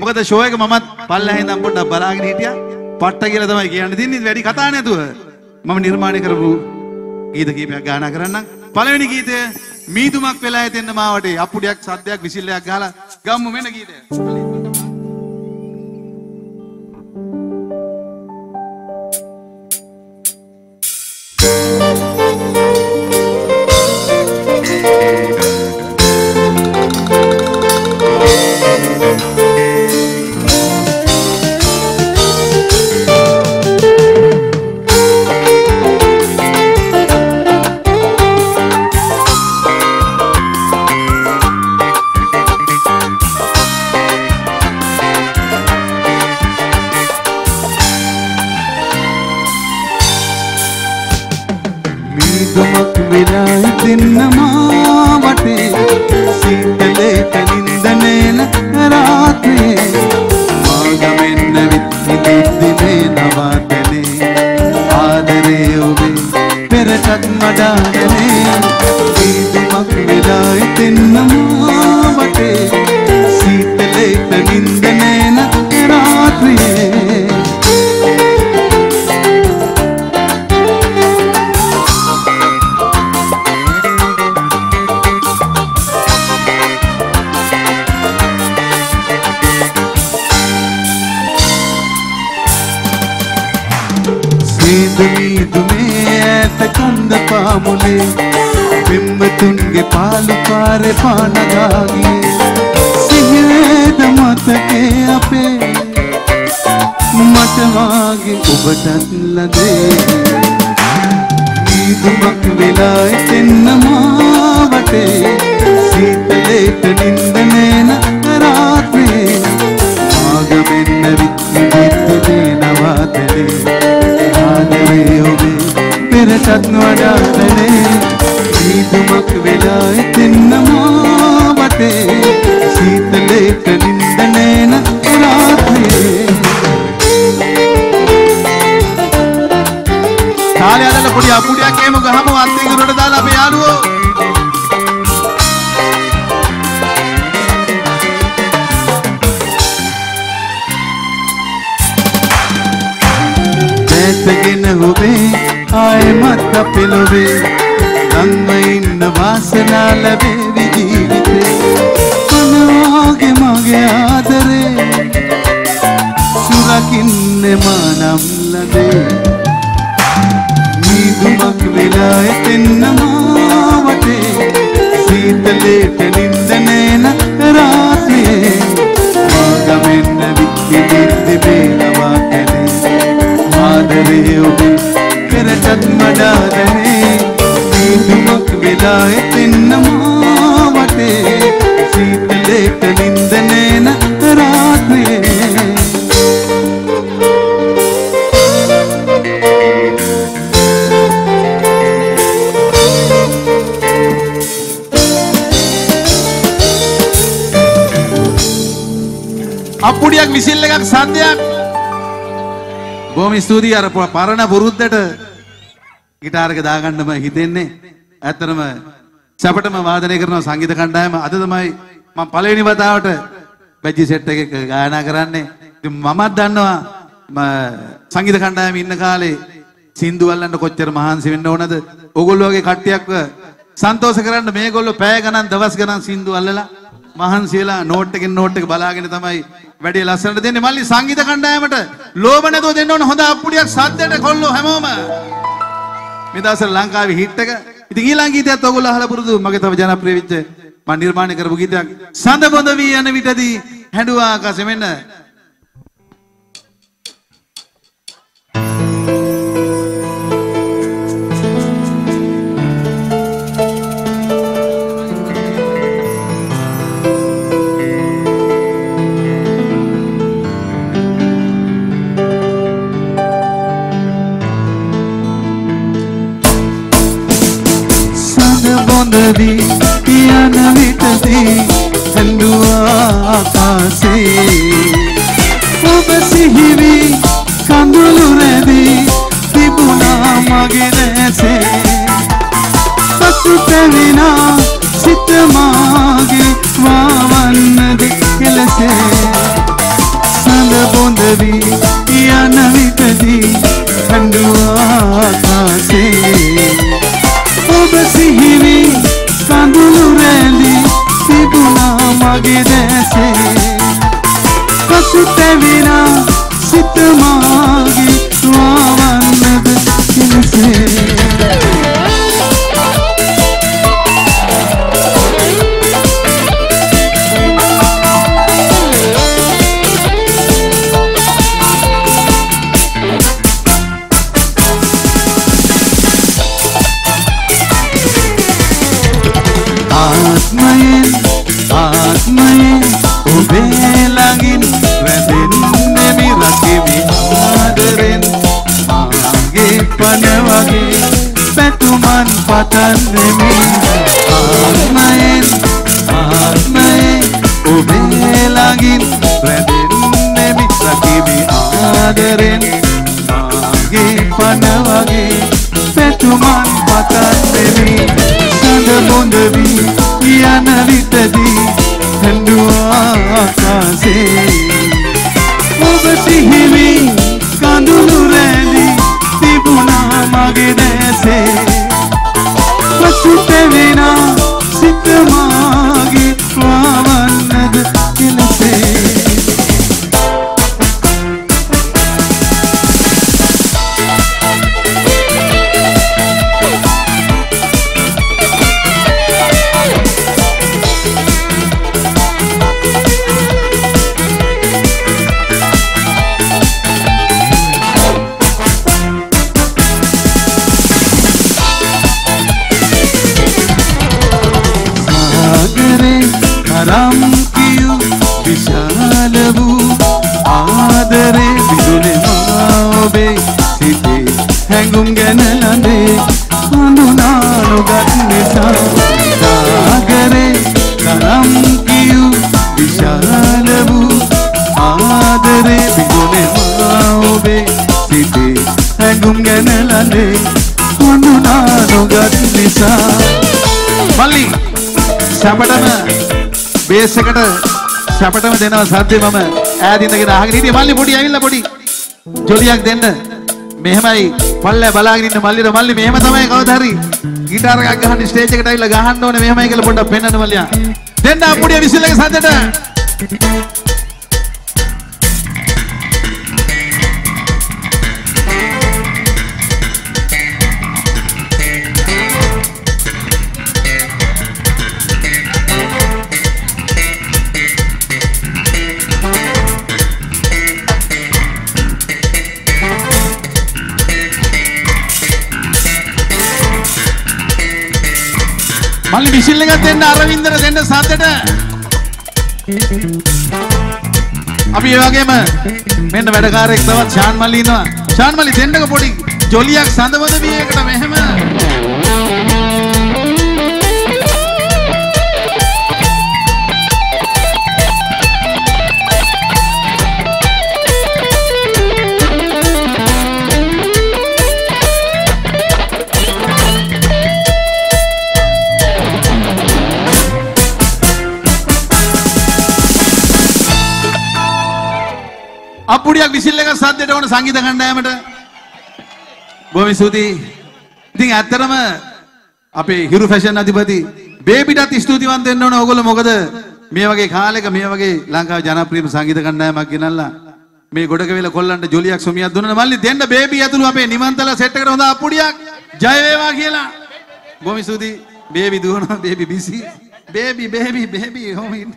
මොකද ෂෝ එක මමත් පල්ලෙහා ඉඳන් පොඩ්ඩක් බලාගෙන හිටියා. පට්ට කියලා තමයි කියන්න තින්නේ වැඩි කතා නැතුව. මම නිර්මාණය කරපු ගීත කීපයක් ගායනා කරන්නම්. පළවෙනි ගීතය මීදුමක් වෙලා ඇතෙන්න මාවටේ අප්පුඩියක් සද්දයක් විසිල්ලයක් ගහලා ගම්මු මෙන්න ගීතය. සීතලේට නින්දනේන රාත්‍රයේ සීදුමීදුමේ ඇත කන්ද පාමුලේ පෙම්මතුන්ගේ පාලු පාරේ පානගාගේ. ඔබටත් ලදේ. මීදුමක් වෙලා එතෙන්න මාවටේ. සීතලේට නින්දනේන රාත්‍රයේ ආගමෙන්න විත්ති විත්තිනේ නවාතනේ ආදරේ ඔබේ පෙරටත් වඩාතනේ ආයමත් අපෙලොවේ ලංව ඉන්න වාසනා ලැබේවි ජීවිතේ. කනවාගේ මගේ ආදරේ සුරකින්නේ මානම් ලදේ. මීදුමක් වෙලා එතෙන්න මාවටේ සීතලේට නින්දනේන රාත්‍රියේ. මාගමෙන්න වික්කි විද්දි බේනවා කැනේ ආදරේ ඔබේ පෙරටත් මඩාදනේ මීදුමක් වෙලා එතෙන්න මාවටේ සීතලේට නින්දනේන රාත්‍රියේ. අප්පුඩියක් විසිල් එකක් සද්දයක්. බොහොම ස්තුතියි අර ප- පරණ පුරුද්දට ගිටාර් එක දාගන්නම හිතෙන්නේ. ඇත්තටම සැපටම වාදනය කරන සංගීත කණ්ඩායම අද තමයි මම පළවෙනි වතාවට බැජි සෙට් එකක ගායනා කරන්නේ. ඉතින් මමත් දන්නවා ම- සංගීත කණ්ඩායම ඉන්න කාලේ සින්දු අල්ලන්න කොච්චර මහන්සි වෙන්න ඕනද? ඕගොල්ලෝ වගේ කට්ටියක්ව සන්තෝෂ කරන්න මේගොල්ලෝ පැය ගණන් දවස් ගණන් සින්දු අල්ලලා මහන්සි වෙලා නෝට් එකෙන් නෝට් එක බලාගෙන තමයි වැඩේ ලස්සනට දෙන්නේ. මල්ලි සංගීත කණ්ඩායමට ලෝභ නැතුව දෙන්න ඕන හොඳ අප්පුඩියක් සද්දයට කොල්ලෝ හැමෝම. මේ දවස්වල ලංකාවේ හිට් එක. ඉතින් ඊළඟ ගීතයත් ඔයගොල්ලෝ අහලා පුරුදු. මගේ තව ජනප්‍රිය වෙච්ච මම නිර්මාණය කරපු ගීතයක්. සඳ බොඳ වී යන විටදී හැඬුවා ආකාශෙ මෙන්න. से පැතුමන් පතන්නෙමි ආත්මයෙන් ආත්මයෙන් ඔබේ ළඟින් රැඳෙන්නෙමි රකිමි ආදරෙන් මාගේ පණ වගේ පැතුමන් පතන්නෙමි සඳ බොඳ වී යන විටදී හැඬුවා ආකාසේ ඔබ සිහිවි තරම් කියු විශාල වූ ආදරේ විදුලේ මා ඔබේ සිතේ හැඟුම් ගැන ළඳේ හඳුනා නොගත් නිසා සාගරේ තරම් කියු විශාල වූ ආදරේ විදුලේ මා ඔබේ සිතේ හැඟුම් ගැන ළඳේ හඳුනා නොගත් නිසා. මල්ලි සැපටම බේස් එකට සැපටම දෙනවා සද්දේ මම. ඈත ඉඳගෙන අහගෙන හිටියේ මල්ලි පොඩි ඇවිල්ලා පොඩි. ජොලියක් දෙන්න. මෙහෙමයි පල්ලෑ බලාගෙන ඉන්න මල්ලිට. මල්ලි මෙහෙම තමයි කවදා හරි. ගිටාර එකක් ගහන්න ස්ටේජ් එකට ඇවිල්ලා ගහන්න ඕනේ. මෙහෙමයි කියලා පොඩ්ඩක් පෙන්වන්න මල්ලියා. දෙන්න අපුඩිය විසිල් එක සද්දට. මල්ලි විසිල් එකක් දෙන්න අරවින්දට දෙන්න සද්දට. අපි ඒ වගේම මෙන්න වැඩකාරයෙක් තවත් ෂාන් මල්ලි ඉන්නවා. ෂාන් මල්ලි දෙන්නක පොඩි ජොලියක් සඳවද වියකට මෙහෙම? අප්පුඩියක් විසිල් එකක් සද්දට ඕන සංගීත කණ්ඩායමට බොහොම ස්තුතියි ඉතින් ඇත්තටම අපේ හිරු ෆැෂන් අධිපති බේබිටත් ස්තුතිවන්ත වෙන්න ඕන. ඕගොල්ලෝ මොකද? මේ වගේ කාලෙක මේ වගේ ලංකාවේ ජනප්‍රියම සංගීත කණ්ඩායමක් ගෙනල්ලා මේ ගොඩක වෙල කොල්ලන්ට ජොලියක් සොමියක් දුන්නා මල්ලි දෙන්න බේබි ඇතුළු අපේ නිමන්තලා සෙට් එකට හොඳ අප්පුඩියක් ජය වේවා කියලා. බොහොම ස්තුතියි බේබි දුවනවා baby busy. Baby baby baby ඔහොම ඉන්න.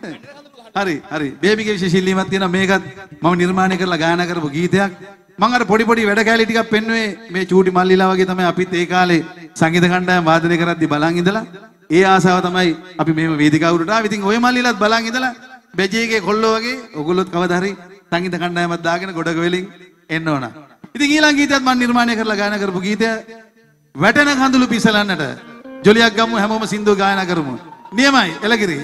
හරි හරි බේබිගේ විශේෂ ඉල්ලීමක් තියෙනවා මේකත් මම නිර්මාණය කරලා ගායනා කරපු ගීතයක් මම අර පොඩි පොඩි වැඩ කැලි ටිකක් පෙන්නුවේ මේ චූටි මල්ලිලා වගේ තමයි අපිත් ඒ කාලේ සංගීත කණ්ඩායම වාදනය කරද්දි බලන් ඉඳලා ඒ ආසාව තමයි අපි මෙහෙම වේදිකාවකට ආවේ. ඉතින් ওই මල්ලිලාත් බලන් ඉඳලා බෙජේගේ කොල්ලෝ වගේ ඔගොල්ලොත් කවදා හරි සංගීත කණ්ඩායමක් දාගෙන ගොඩක වෙලින් එන්න ඕන. ඉතින් ඊළඟ ගීතයත් මම නිර්මාණය කරලා ගායනා කරපු ගීතය වැටෙන කඳුළු පිසලන්නට ජොලියක් ගමු හැමෝම සින්දුව ගායනා කරමු. නියමයි එලගිරි.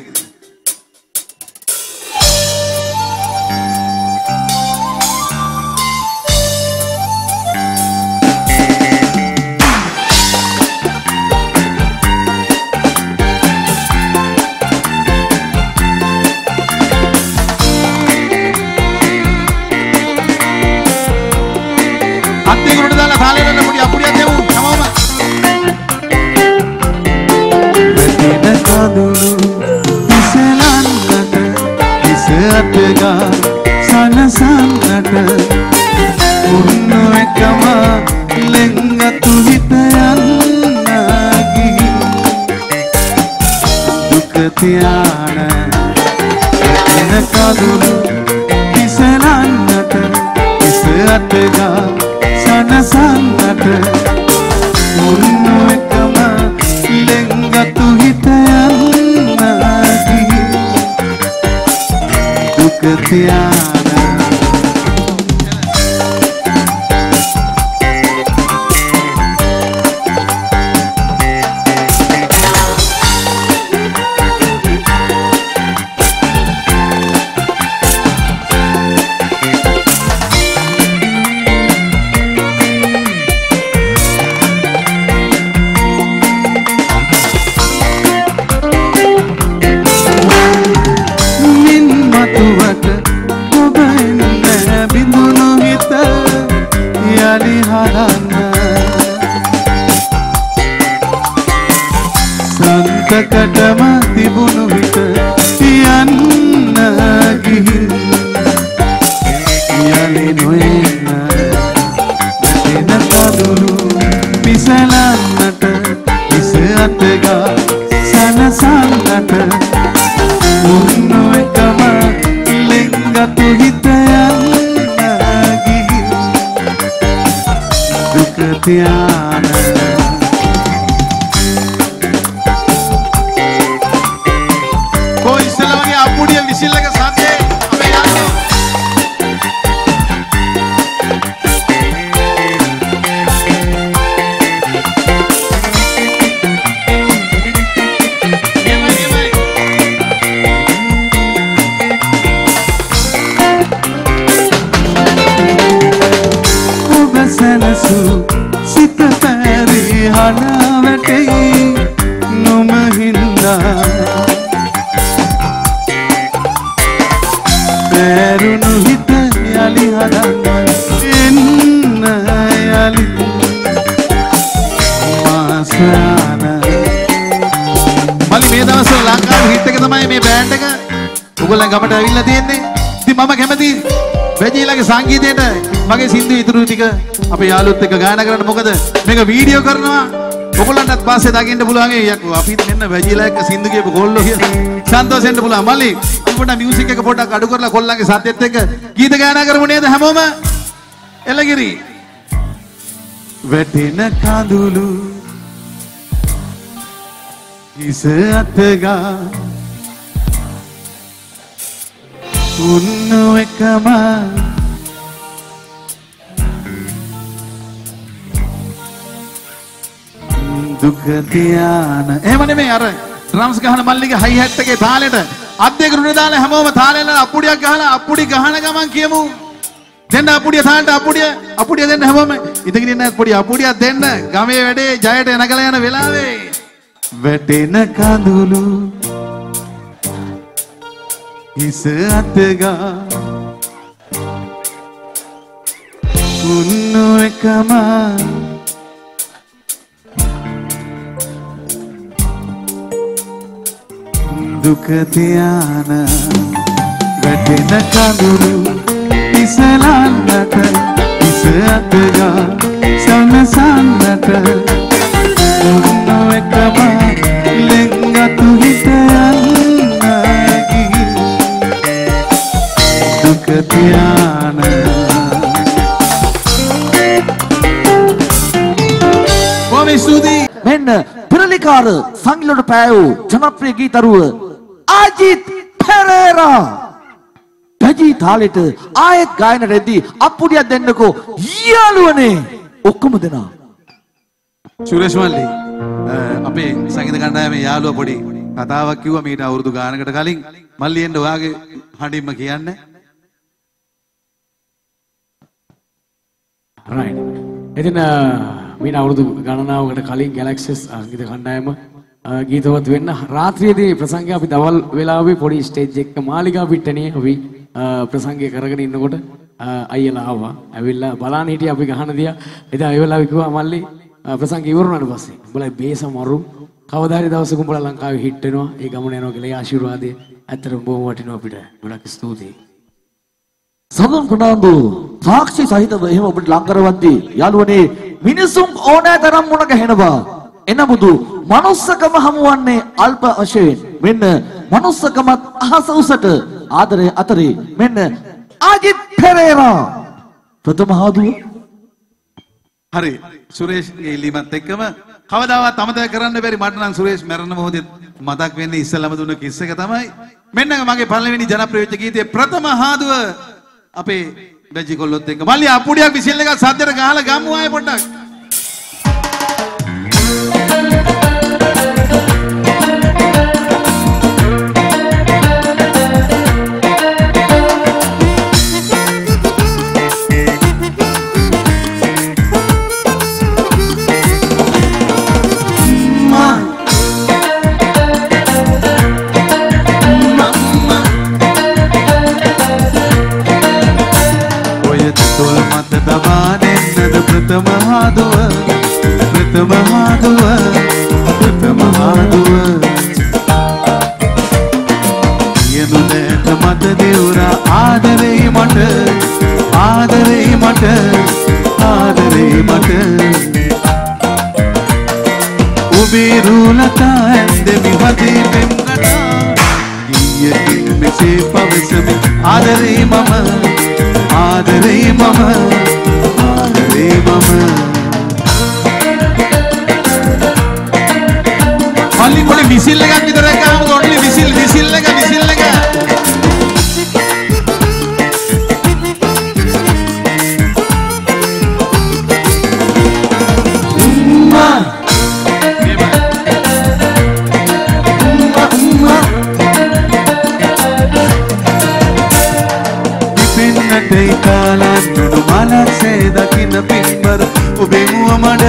අද්දේ කුරුට දාලා තාලේ වෙන්න පොඩි අපුඩියක් දෙමු හැමෝම. වැටෙන කඳුළු ඉසලන්නට ඉස අතගා සනසන්නට දුක යලි හදන්න සන්තකටම තිබුණු මලි මේ දවස්වල ලංකාවේ හිට් එක තමයි මේ බෑන්ඩ් එක. උගලන් ගමට ඇවිල්ලා තියෙන්නේ. ඉතින් මම කැමති වැජීලාගේ සංගීතයට මගේ සින්දු ඉතුරු ටික අපේ යාළුවොත් එක්ක ගායනා කරන්න මොකද මේක වීඩියෝ කරනවා. ඔයගොල්ලන්ටත් පස්සේ දකින්න පුළුවන් ඒ යකෝ අපිත් මෙන්න වැජීලා එක්ක සින්දු කියපු කොල්ලෝ කියලා. සන්තෝෂෙන්ට පුළුවන්. මලි අපි පොඩ්ඩක් මියුසික් එක පොඩ්ඩක් අඩු කරලා කොල්ලන්ගේ සද්දෙත් එක්ක ගීත ගායනා කරමු නේද හැමෝම? එළගිරි. වැටෙන කඳුළු ඉස අතගා උන්න එකම දුක තියාන එහෙම නෙමෙයි අර ඩ්‍රම්ස් ගහන මල්ලිගේ හයි හැට් එකේ තාලෙට අත් දෙක රුණ දාලා හැමෝම තාලෙල අප්පුඩියක් ගහලා අප්පුඩි ගහන ගමන් කියමු. දෙන්න අප්පුඩිය තාලට අප්පුඩිය අප්පුඩිය දෙන්න හැමෝම. ඉඳගෙන ඉන්න පොඩි අප්පුඩියක් දෙන්න. ගමේ වැඩේ ජයට එනකලා යන වෙලාවේ. වැටෙන කඳුළු හිස අතගා. උන්න එකම. දුක තියාන වැටෙන කඳුළු ඉසලන්නට ඉස අතගා සනසන්නට. උන්න එකම ලෙංගතු හිත යන්න දුක තියාන මෙන්න පිරලිකාර සංගිලට පෑවූ ජනප්‍රිය ගීතරුව ආජිත් පෙරේරා. පැජී තාලෙට ආයෙත් ගායන රෙද්දී අප්පුඩියක් දෙන්නකෝ යාළුවනේ. ඔක්කොම දෙනා සුරේෂ් මල්ලි අපේ සංගීත කණ්ඩායමේ යාළුවා පොඩි කතාවක් කිව්වා මීට අවුරුදු ගානකට කලින්. මල්ලි එන්න ඔයාගේ හඬින්ම කියන්න. Right. අ, මීට අවුරුදු ගණනාවකට කලින් ගැලක්සිස් ගීත කණ්ඩායම ගීතවත් වෙන්න රාත්‍රියේදී ප්‍රසංගය අපි දවල් වෙලාවේ පොඩි ස්ටේජ් එක මාලිගා පිට්ටනියේ අපි ප්‍රසංගය කරගෙන ඉන්නකොට අ, අයියලා ආවා. ඇවිල්ලා බලන්න හිටියා අපි ගහන දියා. එදා ඒ වෙලාවෙ කිව්වා මල්ලි අ, ප්‍රසංගය ඉවර වුණාට පස්සේ උඹලා බේස මරු කවදා හරි දවසක උඹලා ලංකාවේ හිට වෙනවා. ඒ ගමන යනවා කියලා ඒ ආශිර්වාදය ඇත්තටම බොහොම වටිනවා අපිට. ගොඩක් ස්තුතියි. සඳන් ප්‍රනාන්දු සාක්ෂි සහිතව එහෙම ඔබට ලං කරවද්දී යාළුවනේ මිනිසුන් ඕනෑ තරම් මුණ ගැහෙනවා එනමුදු manussකම හමුවන්නේ අල්ප වශයෙන්. මෙන්න manussකමත් අහස උසට ආදරය අතරේ. මෙන්න අජිත් පෙරේරා. ප්‍රථම හාදුව. හරි. සුරේෂ්ගේ ඉල්ලීමත් එක්කම කවදාවත් අමතක කරන්න බැරි මට නම් සුරේෂ් මැරෙන මොහොතේ මතක් වෙන්නේ ඉස්සෙල්ලාම දුන්න කිස් එක තමයි. මෙන්න මගේ පළවෙනි ජනප්‍රිය වෙච්ච ගීතයේ ප්‍රථම හාදුව. අපේ වැජි කොල්ලොත් එක්ක මල්ලි අපුඩියක් විසිල් එකක් සද්දට ගහලා ගමු ආයේ පොඩ්ඩක්. තොල් මත තබා දෙන්නද ප්‍රථම හාදුව ප්‍රථම හාදුව ප්‍රථම හාදුව කියනු දැත මත දෙවුරා ආදරේ මට. ආදරේ මට. ආදරේ මට. ඔබේ රූලතා ඇන්දෙමි වදේ පෙම්ගනා ගීයකින් මෙසේ පවසමි. ආදරේ මම. ආදරේ මම ආදරේ මම මල්ලි පොඩි විසිල් එකක් විතර ගහමු ඔන්ලි විසිල් විසිල් එක විසිල් එක පිපෙන්නටයි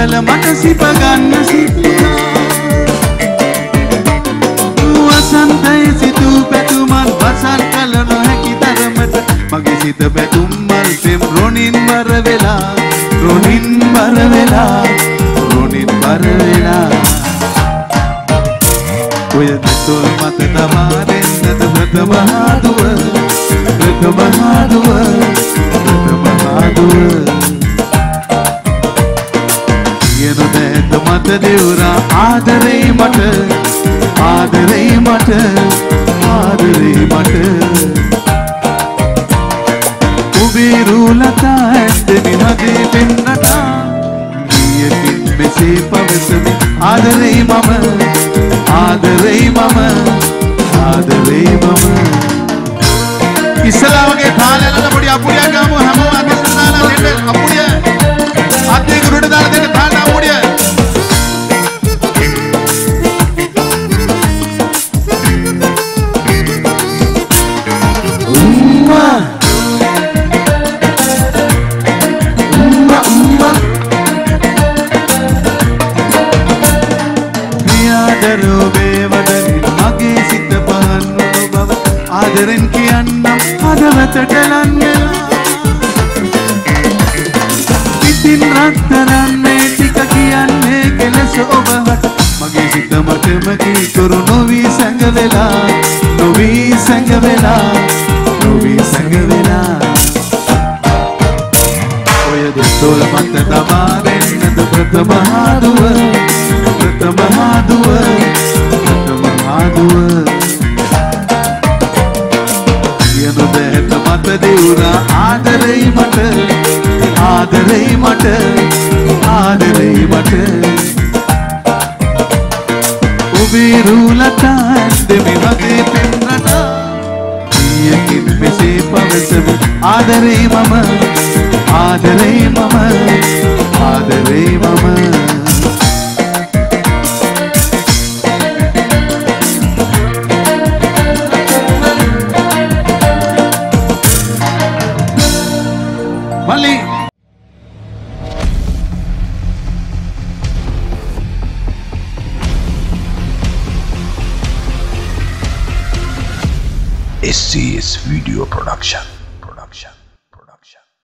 මුව මඩල මට සිප ගන්න සිතුනා වසන්තයි සිතූ පැතුමන් වසන් කල නොහැකි තරමට මගේ සිත පැතුම් මල් පෙම් රොනින් බර වෙලා රොනින් බර වෙලා රොනින් බර වෙලා. ඔය දෙතොල් මත තමා දෙන්නද ප්‍රථම හාදුව ප්‍රථම හාදුව ප්‍රථම හාදුව දැත මත දෙවුරා. ආදරේ මට. ආදරේ මට. ආදරේ මට. ඔබේ රූලතා ඇන්දෙමි හදේ පෙන්නටා ගියකින් මෙසේ පවසමි. ආදරේ මම. ආදරේ මම. ආදරේ මම. ඉස්සලා වගේ කාලයකට පොඩි අපුඩියක් ගමු හැමෝම අතට දාලා දෙන්න අපුඩිය. හදවතට ලංවෙලා පිටින් රත්තරන් මේ ටික කියන්නේ කෙලෙස ඔබහට මගේ සිත මටම කීකරු නොවී සැඟවෙලා නොවී සැඟවෙලා නොවී සැඟවෙලා ඔය දෙතොල් මත තබා දෙන්නද ප්‍රථම හාදුව ප්‍රථම හාදුව? ප්‍රථම හාදුව. දැත මත දෙවුරා ආදරේ මට ආදරේ මට ආදරේ මට. ඔබේ රූලතා ඇන්දෙමි වගේ පෙන්නනා ගියකින් මෙසේ පවසමි. ආදරේ මම ආදරේ මම ආදරේ මම.